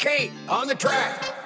Kate on the track.